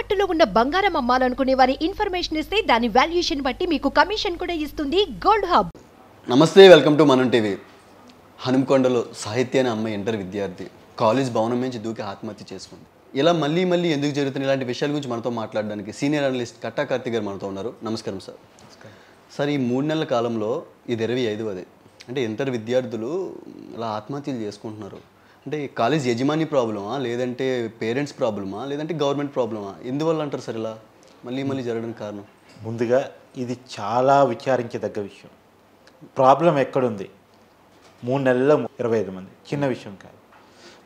తాకట్టులో ఉన్న బంగారం అమ్మాలనుకునే వారి ఇన్ఫర్మేషన్ ఇస్తే దాని వాల్యుయేషన్ బట్టి మీకు కమిషన్ కూడా ఇస్తుంది గోల్డ్ హబ్. నమస్తే వెల్కమ్ టు మనం టీవీ. హనుమకొండలో సాహిత్య అనే అమ్మాయి ఇంటర్ విద్యార్థి. కాలేజ్ భవనం నుంచి దూకి ఆత్మహత్య చేసుకుంది. ఇలా మళ్ళీ మళ్ళీ ఎందుకు జరుగుతున్న ఇలాంటి విషయాల గురించి మనతో మాట్లాడడానికి సీనియర్ అనలిస్ట్ కట్టా కార్తీక్ గారు మనతో ఉన్నారు. నమస్కారం సార్. సార్ ఈ మూడు నెలల కాలంలో ఇది ఇరవై ఐదవది. అంటే ఇంటర్ విద్యార్థులు ఇలా ఆత్మహత్యలు చేసుకుంటున్నారు. అంటే కాలేజ్ యజమాని ప్రాబ్లమా? లేదంటే పేరెంట్స్ ప్రాబ్లమా? లేదంటే గవర్నమెంట్ ప్రాబ్లమా? ఎందువల్ల అంటారు సార్ ఇలా? మళ్ళీ మళ్ళీ జరగడానికి కారణం. ముందుగా ఇది చాలా విచారించదగ్గ విషయం. ప్రాబ్లం ఎక్కడుంది? మూడు నెలల్లో ఇరవై ఐదు మంది. చిన్న విషయం కాదు.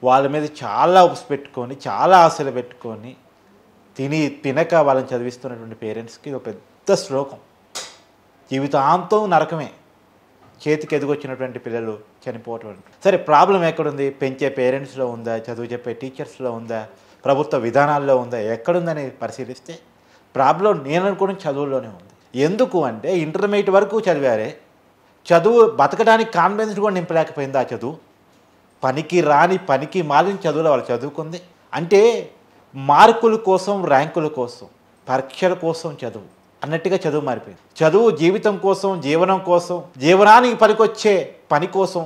వాళ్ళ మీద చాలా ఉప్స్ పెట్టుకొని చాలా ఆశలు పెట్టుకొని తిని తినక వాళ్ళని చదివిస్తున్నటువంటి పేరెంట్స్కి ఇది ఒక పెద్ద శ్లోకం. జీవితాంతం నరకమే. చేతికి ఎదుగొచ్చినటువంటి పిల్లలు చనిపోవటం సరే ప్రాబ్లం ఎక్కడుంది? పెంచే పేరెంట్స్లో ఉందా? చదువు చెప్పే టీచర్స్లో ఉందా? ప్రభుత్వ విధానాల్లో ఉందా? ఎక్కడుందని పరిశీలిస్తే ప్రాబ్లం నేను అనుకోవడం చదువులోనే ఉంది. ఎందుకు అంటే ఇంటర్మీడియట్ వరకు చదివారే. చదువు బతకడానికి కాన్ఫిడెన్స్ కూడా నింపలేకపోయింది ఆ చదువు. పనికి రాని పనికి మాలిన చదువులో వాళ్ళు చదువుకుంది. అంటే మార్కుల కోసం ర్యాంకుల కోసం పరీక్షల కోసం చదువు. అన్నట్టుగా చదువు మారిపోయింది. చదువు జీవితం కోసం జీవనం కోసం జీవనానికి పనికొచ్చే పని కోసం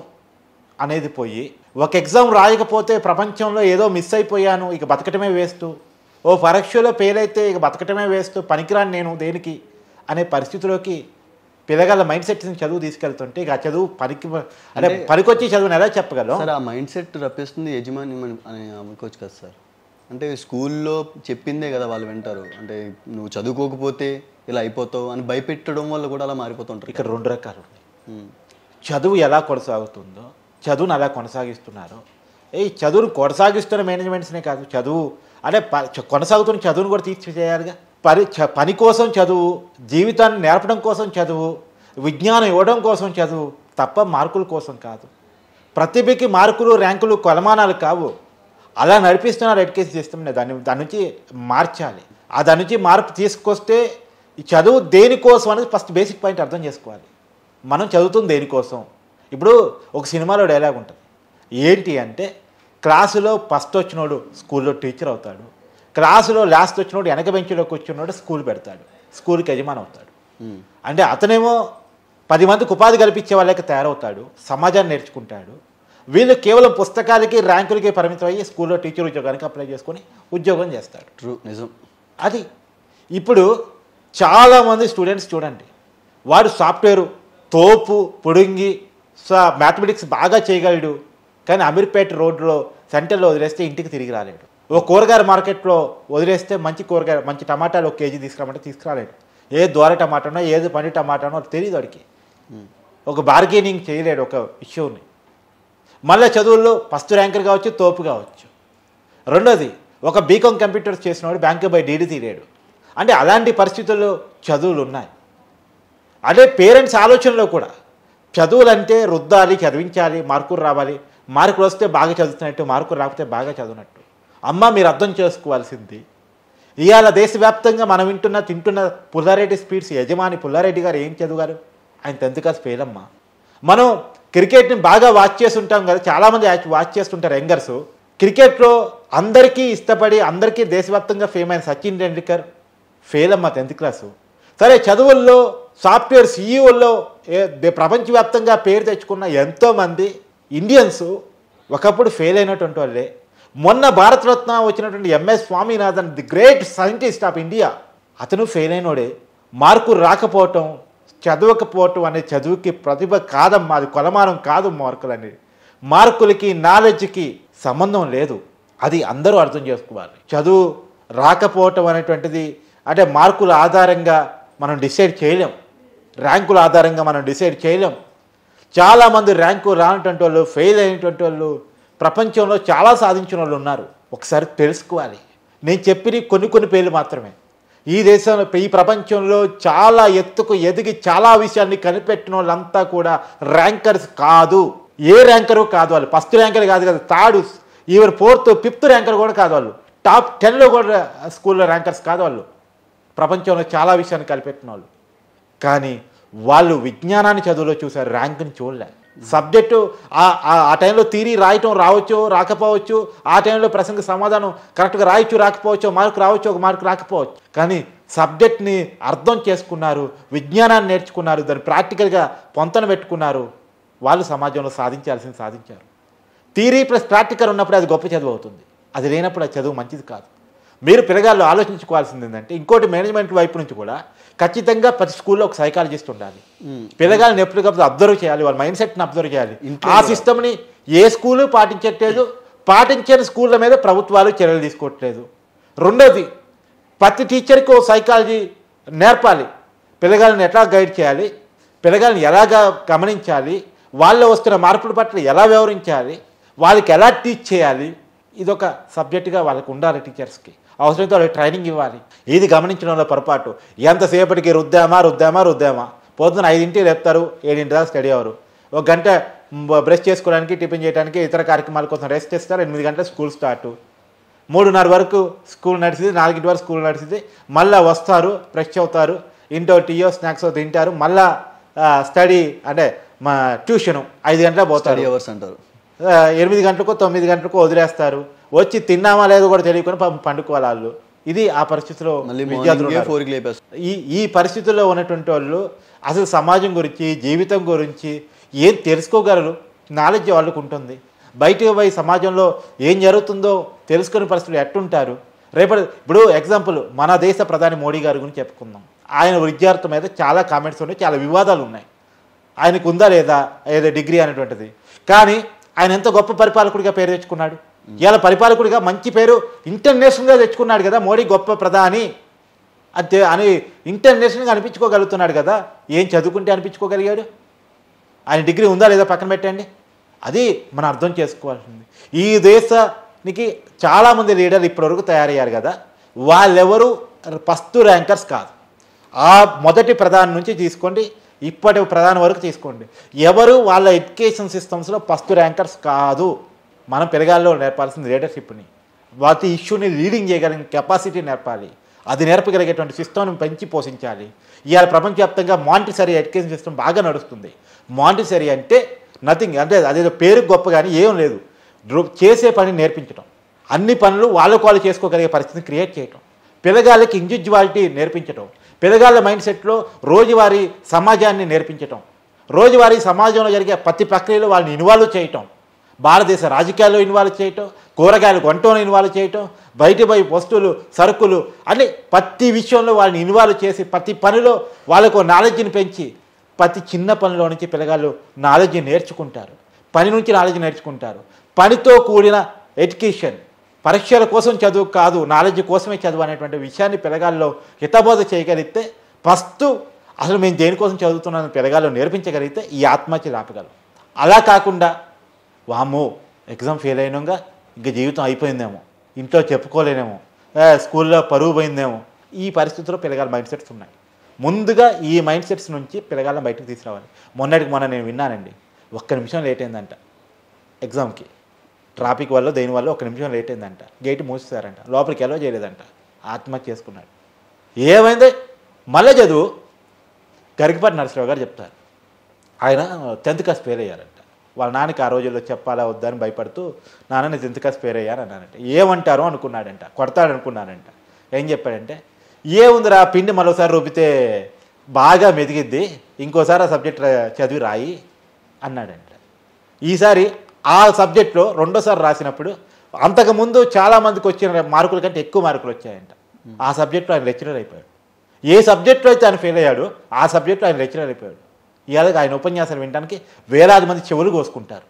అనేది పోయి ఒక ఎగ్జామ్ రాయకపోతే ప్రపంచంలో ఏదో మిస్ అయిపోయాను ఇక బతకటమే వేస్ట్. ఓ పరీక్షలో ఫెయిల్ అయితే ఇక బతకటమే వేస్ట్ పనికిరాని నేను దేనికి అనే పరిస్థితిలోకి పిల్లగాళ్ళ మైండ్ సెట్ని చదువు తీసుకెళ్తుంటే ఇక ఆ చదువు పనికి అంటే పనికొచ్చి చదువుని ఎలా చెప్పగలం? సార్ ఆ మైండ్ సెట్ రప్పిస్తుంది యజమాని మన- అని అనుకోవచ్చు కదా సార్. అంటే స్కూల్లో చెప్పిందే కదా వాళ్ళు వింటారు. అంటే నువ్వు చదువుకోకపోతే ఇలా అయిపోతావు అని భయపెట్టడం వల్ల కూడా అలా మారిపోతుంటారు. ఇక్కడ రెండు రకాలు. చదువు ఎలా కొనసాగుతుందో చదువును అలా కొనసాగిస్తున్నారో. ఏ చదువును కొనసాగిస్తున్న మేనేజ్మెంట్స్నే కాదు చదువు అంటే కొనసాగుతున్న చదువును కూడా తీర్చి చేయాలిగా పని చ- పని కోసం చదువు జీవితాన్ని నేర్పడం కోసం చదువు విజ్ఞానం ఇవ్వడం కోసం చదువు తప్ప మార్కుల కోసం కాదు. ప్రతిభకి మార్కులు ర్యాంకులు కొలమానాలు కావు. అలా నడిపిస్తున్నారు ఎడ్యుకేషన్ సిస్టమ్ దాన్ని దాని నుంచి మార్చాలి. ఆ దాని నుంచి మార్పు తీసుకొస్తే ఈ చదువు దేనికోసం అనేది ఫస్ట్ బేసిక్ పాయింట్ అర్థం చేసుకోవాలి. మనం చదువుతుంది దేనికోసం? ఇప్పుడు ఒక సినిమాలో డైలాగ్ ఉంటుంది. ఏంటి అంటే క్లాసులో ఫస్ట్ వచ్చినోడు స్కూల్లో టీచర్ అవుతాడు. క్లాసులో లాస్ట్ వచ్చినోడు వెనక బెంచ్లో కూర్చున్నోడు స్కూల్ పెడతాడు. స్కూల్కి యజమాని అవుతాడు. ఉమ్. అంటే అతనేమో పది మందికి ఉపాధి కల్పించే వాళ్ళకి తయారవుతాడు. సమాజాన్ని నేర్చుకుంటాడు. వీళ్ళు కేవలం పుస్తకాలకి ర్యాంకులకి పరిమితం అయ్యి స్కూల్లో టీచర్ ఉద్యోగానికి అప్లై చేసుకొని ఉద్యోగం చేస్తాడు. ట్రూ నిజం. అది. ఇప్పుడు చాలామంది స్టూడెంట్స్ చూడండి వాడు సాఫ్ట్వేరు తోపు పొడుంగి మ్యాథమెటిక్స్ బాగా చేయగలడు కానీ అమీర్పేట రోడ్లో సెంటర్లో వదిలేస్తే ఇంటికి తిరిగి రాలేడు. ఓ కూరగాయల మార్కెట్లో వదిలేస్తే మంచి కూరగాయ మంచి టమాటాలు ఒక కేజీ తీసుకురామంటే తీసుకురాలేడు. ఏ దోర టమాటానో ఏది పండి టమాటానో తెలియదు వాడికి. ఒక బార్గెనింగ్ చేయలేడు ఒక ఇష్యూని. మళ్ళీ చదువుల్లో ఫస్ట్ ర్యాంకర్ కావచ్చు తోపు కావచ్చు. రెండోది ఒక బీకామ్ కంప్యూటర్స్ చేసినవాడు బ్యాంక్ బై డీడీ తీరాడు. అంటే అలాంటి పరిస్థితుల్లో చదువులు ఉన్నాయి. అదే పేరెంట్స్ ఆలోచనలో కూడా చదువులంటే రుద్దాలి చదివించాలి మార్కులు రావాలి. మార్కులు వస్తే బాగా చదువుతున్నట్టు మార్కులు రాకపోతే బాగా చదివినట్టు. అమ్మ మీరు అర్థం చేసుకోవాల్సింది ఇవాళ దేశవ్యాప్తంగా మనం వింటున్న తింటున్న పుల్లారెడ్డి స్పీడ్స్ యజమాని పుల్లారెడ్డి గారు ఏం చదివారు ఆయన టెన్త్ క్లాస్ ఫెయిల్ అమ్మా. మనం క్రికెట్ని బాగా వాచ్ చేస్తుంటాం కదా చాలామంది వాచ్ చేస్తుంటారు యంగర్స్. క్రికెట్లో అందరికీ ఇష్టపడి అందరికీ దేశవ్యాప్తంగా ఫేమ్ అయిన సచిన్ టెండూల్కర్ ఫెయిల్ అమ్మా టెన్త్ క్లాసు. సరే చదువుల్లో సాఫ్ట్వేర్ సీఈఓల్లో ప్రపంచవ్యాప్తంగా పేరు తెచ్చుకున్న ఎంతోమంది ఇండియన్స్ ఒకప్పుడు ఫెయిల్ అయినటువంటి వాళ్ళే. మొన్న భారతరత్న వచ్చినటువంటి M S Swaminathan the great scientist of India అతను ఫెయిల్ అయినోడే. మార్కులు రాకపోవటం చదవకపోవటం అనే చదువుకి ప్రతిభ కాదమ్మా అది కొలమానం కాదు మార్కులు అనేది మార్కులకి నాలెడ్జ్కి సంబంధం లేదు. అది అందరూ అర్థం చేసుకోవాలి. చదువు రాకపోవటం అనేటువంటిది అంటే మార్కుల ఆధారంగా మనం డిసైడ్ చేయలేం. ర్యాంకుల ఆధారంగా మనం డిసైడ్ చేయలేం. చాలామంది ర్యాంకు రానటువంటి వాళ్ళు ఫెయిల్ అయినటువంటి వాళ్ళు ప్రపంచంలో చాలా సాధించిన వాళ్ళు ఉన్నారు. ఒకసారి తెలుసుకోవాలి. నేను చెప్పిన కొన్ని కొన్ని పేర్లు మాత్రమే. ఈ దేశంలో ఈ ప్రపంచంలో చాలా ఎత్తుకు ఎదిగి చాలా విషయాన్ని కనిపెట్టిన వాళ్ళంతా కూడా ర్యాంకర్స్ కాదు. ఏ ర్యాంకరు కాదు వాళ్ళు. ఫస్ట్ ర్యాంకర్ కాదు కదా third even fourth fifth ranker కూడా కాదు వాళ్ళు. టాప్ టెన్లో కూడా స్కూల్లో ర్యాంకర్స్ కాదు వాళ్ళు. ప్రపంచంలో చాలా విషయాన్ని కలిపెట్టిన వాళ్ళు. కానీ వాళ్ళు విజ్ఞానాన్ని చదువులో చూశారు ర్యాంకుని చూడలే. సబ్జెక్టు ఆ- టైంలో తీరి రాయటం రావచ్చు రాకపోవచ్చు ఆ టైంలో ప్రసంగ సమాధానం కరెక్ట్గా రాయొచ్చు రాకపోవచ్చు మార్కు రావచ్చు ఒక మార్కు రాకపోవచ్చు. కానీ సబ్జెక్ట్ని అర్థం చేసుకున్నారు విజ్ఞానాన్ని నేర్చుకున్నారు దాన్ని ప్రాక్టికల్గా పొంతన పెట్టుకున్నారు వాళ్ళు సమాజంలో సాధించాల్సింది సాధించారు. థీరీ ప్లస్ ప్రాక్టికల్ ఉన్నప్పుడు అది గొప్ప చదువు అవుతుంది. అది లేనప్పుడు ఆ చదువు మంచిది కాదు. మీరు పిల్లగాళ్ళు ఆలోచించుకోవాల్సింది ఏంటంటే ఇంకోటి మేనేజ్మెంట్ వైపు నుంచి కూడా ఖచ్చితంగా ప్రతి స్కూల్లో ఒక సైకాలజిస్ట్ ఉండాలి. పిల్లగాళ్ళని ఎప్పటికప్పుడు అబ్జర్వ్ చేయాలి వాళ్ళ మైండ్ సెట్ని అబ్జర్వ్ చేయాలి. ఆ. సిస్టమ్ని ఏ స్కూలు పాటించట్లేదు పాటించని స్కూళ్ళ మీద ప్రభుత్వాలు చర్యలు తీసుకోవట్లేదు. రెండోది ప్రతి టీచర్కి ఓ సైకాలజీ నేర్పాలి. పిల్లగాళ్ళని ఎట్లా గైడ్ చేయాలి పిల్లగాళ్ళని ఎలాగా గమనించాలి వాళ్ళలో వస్తున్న మార్పుల పట్ల ఎలా వ్యవహరించాలి వాళ్ళకి ఎలా టీచ్ చేయాలి ఇదొక సబ్జెక్టుగా వాళ్ళకి ఉండాలి టీచర్స్కి అవసరంతో వాళ్ళకి ట్రైనింగ్ ఇవ్వాలి. ఇది గమనించడంలో పొరపాటు. ఎంతసేపటికి రుద్దామా రుద్దామా రుద్దామా? పొద్దున ఐదింటికి లేపుతారు ఏడింటి దాకా స్టడీ అవ్వరు. ఒక గంట బ్రష్ చేసుకోవడానికి టిఫిన్ చేయడానికి ఇతర కార్యక్రమాల కోసం రెస్ట్ చేస్తారు ఎనిమిది గంటల స్కూల్ స్టార్ట్ మూడున్నర వరకు స్కూల్ నడిచింది నాలుగింటి వరకు స్కూల్ నడిచింది మళ్ళీ వస్తారు ఫ్రెష్ అవుతారు. ఇంటో టీయో స్నాక్స్ తింటారు. మళ్ళా స్టడీ అంటే మా ట్యూషను ఐదు స్టడీ పోతారు. ఎనిమిది గంటలకు తొమ్మిది గంటలకు వదిలేస్తారు. వచ్చి తిన్నామా లేదో కూడా తెలియకుండా పాపం పండుకోవాలి వాళ్ళు. ఇది ఆ పరిస్థితిలో విద్యార్థులు ఈ ఈ పరిస్థితుల్లో ఉన్నటువంటి వాళ్ళు అసలు సమాజం గురించి జీవితం గురించి ఏం తెలుసుకోగలరు? నాలెడ్జ్ వాళ్ళకు ఉంటుంది. బయటకు పోయి సమాజంలో ఏం జరుగుతుందో తెలుసుకునే పరిస్థితులు ఎట్టుంటారు? రేపటి ఇప్పుడు ఎగ్జాంపుల్ మన దేశ ప్రధాని మోడీ గారి గురించి చెప్పుకుందాం. ఆయన విద్యార్థుల మీద చాలా కామెంట్స్ ఉన్నాయి చాలా వివాదాలు ఉన్నాయి. ఆయనకు ఉందా లేదా ఏదో డిగ్రీ అనేటువంటిది. కానీ ఆయన ఎంత గొప్ప పరిపాలకుడిగా పేరు తెచ్చుకున్నాడు? ఇవాళ పరిపాలకుడిగా మంచి పేరు ఇంటర్నేషనల్గా తెచ్చుకున్నాడు కదా మోడీ గొప్ప ప్రధాని. అంతే అని ఇంటర్నేషనల్గా అనిపించుకోగలుగుతున్నాడు కదా. ఏం చదువుకుంటే అనిపించుకోగలిగాడు? ఆయన డిగ్రీ ఉందా లేదా పక్కన పెట్టండి. అది మనం అర్థం చేసుకోవాల్సింది. ఈ దేశానికి చాలామంది లీడర్లు ఇప్పటివరకు తయారయ్యారు కదా. వాళ్ళెవరు ఫస్ట్ ర్యాంకర్స్ కాదు. ఆ మొదటి ప్రధాని నుంచి తీసుకోండి ఇప్పటి ప్రధాని వరకు తీసుకోండి. ఎవరు వాళ్ళ ఎడ్యుకేషన్ సిస్టమ్స్లో ఫస్ట్ ర్యాంకర్స్ కాదు. మనం పెరగాల్లో నేర్పాల్సింది లీడర్షిప్ని వాటి ఇష్యూని లీడింగ్ చేయగలిగిన కెపాసిటీ నేర్పాలి. అది నేర్పగలిగేటువంటి సిస్టమ్ని పెంచి పోషించాలి. ఇవాళ ప్రపంచవ్యాప్తంగా మాంటిసరీ ఎడ్యుకేషన్ సిస్టమ్ బాగా నడుస్తుంది. మాంటిసరీ అంటే నథింగ్ అంటే అదేదో పేరు గొప్ప కానీ ఏం లేదు. చేసే పని నేర్పించడం అన్ని పనులు వాళ్ళకు వాళ్ళు చేసుకోగలిగే పరిస్థితిని క్రియేట్ చేయటం. పిల్లగాళ్ళకి ఇండివిజువాలిటీ నేర్పించటం. పిల్లగాళ్ళ మైండ్ సెట్లో రోజువారీ సమాజాన్ని నేర్పించటం. రోజువారీ సమాజంలో జరిగే ప్రతి ప్రక్రియలో వాళ్ళని ఇన్వాల్వ్ చేయటం. భారతదేశ రాజకీయాల్లో ఇన్వాల్వ్ చేయటం కూరగాయలు వంటలో ఇన్వాల్వ్ చేయటం బయట బయట వస్తువులు సరుకులు అన్ని ప్రతి విషయంలో వాళ్ళని ఇన్వాల్వ్ చేసి ప్రతి పనిలో వాళ్ళకు నాలెడ్జ్ని పెంచి ప్రతి చిన్న పనిలో నుంచి పిల్లగాళ్ళు నాలెడ్జ్ నేర్చుకుంటారు. పని నుంచి నాలెడ్జ్ నేర్చుకుంటారు. పనితో కూడిన ఎడ్యుకేషన్ పరీక్షల కోసం చదువు కాదు నాలెడ్జ్ కోసమే చదువు అనేటువంటి విషయాన్ని పిల్లగాల్లో హితబోధ చేయగలిగితే ఫస్ట్ అసలు మేము దేనికోసం చదువుతున్నాను పిల్లగాళ్ళు నేర్పించగలిగితే ఈ ఆత్మహత్యలు ఆపగలం. అలా కాకుండా వామ్మో ఎగ్జామ్ ఫెయిల్ అయినాక ఇంకా జీవితం అయిపోయిందేమో. ఇంట్లో చెప్పుకోలేనేమో. స్కూల్లో పరువు పోయిందేమో. ఈ పరిస్థితుల్లో పిల్లగాళ్ళ మైండ్ సెట్స్ ఉన్నాయి. ముందుగా ఈ మైండ్ సెట్స్ నుంచి పిల్లగాళ్ళని బయటకు తీసుకురావాలి. మొన్నటికి మొన్న నేను విన్నానండి. ఒక్క నిమిషం లేట్ అయిందంట. ఎగ్జామ్కి ట్రాఫిక్ వల్ల దేని వల్ల ఒక నిమిషం లేట్ అయిందంట. గేట్ మూసేశారంట. లోపలికి ఎలా చేయలేదంట. ఆత్మహత్య చేసుకున్నాడు. ఏమైంది? మళ్ళీ చదువు. గరికపాటి నరసరావు గారు చెప్తారు. ఆయన టెన్త్ క్లాస్ ఫెయిల్ అయ్యారంట. వాళ్ళ నాన్నకి ఆ రోజుల్లో చెప్పాలా వద్దా అని భయపడుతూ నాన్న నేను క్లాస్ ఫెయిల్ అయ్యాను అన్నానంట ఏమంటారో అనుకున్నాడంట. కొడతాడు అనుకున్నానంట ఏం చెప్పాడంటే ఏముందిరా పిండి మరోసారి రూపితే బాగా మెదిగిద్ది ఇంకోసారి ఆ సబ్జెక్ట్ చదివి రాయి అన్నాడంట. ఈసారి ఆ సబ్జెక్ట్లో రెండోసారి రాసినప్పుడు అంతకుముందు చాలా మందికి వచ్చిన మార్కుల కంటే ఎక్కువ మార్కులు వచ్చాయంట. ఆ సబ్జెక్ట్లో ఆయన లెక్చరర్ అయిపోయాడు. ఏ సబ్జెక్ట్లో అయితే ఆయన ఫెయిల్ అయ్యాడు ఆ సబ్జెక్ట్లో ఆయన లెక్చరర్ అయిపోయాడు. ఇవాళ ఆయన ఉపన్యాసాలు వినడానికి వేలాది మంది చెవులు కోసుకుంటారు.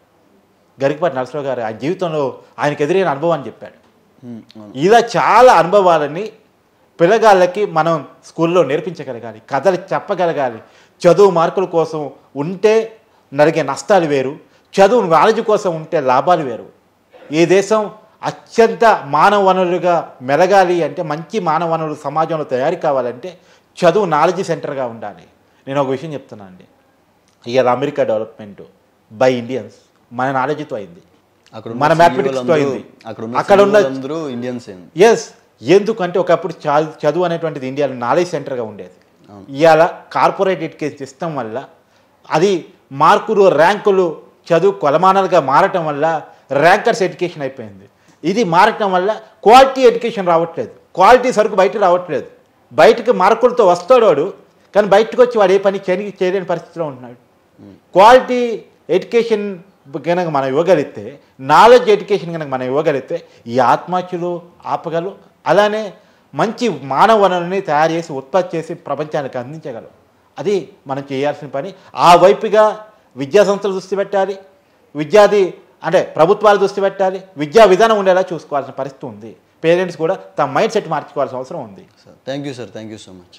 గరికపాటి నరసరావు గారు ఆయన జీవితంలో ఆయనకు ఎదురైన అనుభవాన్ని చెప్పాడు. ఇలా చాలా అనుభవాలని పిల్లగాళ్ళకి మనం స్కూల్లో నేర్పించగలగాలి కథలు చెప్పగలగాలి. చదువు మార్కుల కోసం ఉంటే నరిగే నష్టాలు వేరు చదువు నాలెడ్జ్ కోసం ఉంటే లాభాలు వేరు. ఈ దేశం అత్యంత మానవ వనరులుగా మెలగాలి అంటే మంచి మానవ వనరులు సమాజంలో తయారు కావాలంటే చదువు నాలెడ్జ్ సెంటర్గా ఉండాలి. నేను ఒక విషయం చెప్తున్నాను అండి ఇవాళ అమెరికా డెవలప్మెంట్ బై ఇండియన్స్. మన నాలెడ్జ్తో అయింది. అక్కడ మన మ్యాథమెటిక్స్తో అయింది. అక్కడ ఉన్న అందరూ ఇండియన్స్ ఎస్ ఎందుకంటే ఒకప్పుడు చదువు అనేటువంటిది ఇండియాలో నాలెడ్జ్ సెంటర్గా ఉండేది. ఇవాళ కార్పొరేట్ ఎడ్యుకేషన్ సిస్టమ్ వల్ల అది మార్కులు ర్యాంకులు చదువు కొలమానాలుగా మారటం వల్ల ర్యాంకర్స్ ఎడ్యుకేషన్ అయిపోయింది. ఇది మారటం వల్ల క్వాలిటీ ఎడ్యుకేషన్ రావట్లేదు. క్వాలిటీ సరుకు బయటకు రావట్లేదు. బయటకు మార్కులతో వస్తాడు వాడు కానీ బయటకు వచ్చి వాడు ఏ పని చేయని చేయలేని పరిస్థితిలో ఉంటున్నాడు. క్వాలిటీ ఎడ్యుకేషన్ కనుక మనం ఇవ్వగలిగితే నాలెడ్జ్ ఎడ్యుకేషన్ కనుక మనం ఇవ్వగలిగితే ఈ ఆత్మహత్యలు ఆపగలవు అలానే మంచి మానవ వనరుల్ని తయారు చేసి ఉత్పత్తి చేసి ప్రపంచానికి అందించగలవు అది మనం చేయాల్సిన పని ఆ వైపుగా విద్యా సంస్థలు దృష్టి పెట్టాలి విద్యాది అంటే ప్రభుత్వాలు దృష్టి పెట్టాలి విద్యా విధానం ఉండేలా చూసుకోవాల్సిన పరిస్థితి ఉంది పేరెంట్స్ కూడా తమ మైండ్ సెట్ మార్చుకోవాల్సిన అవసరం ఉంది sir thank you sir thank you so much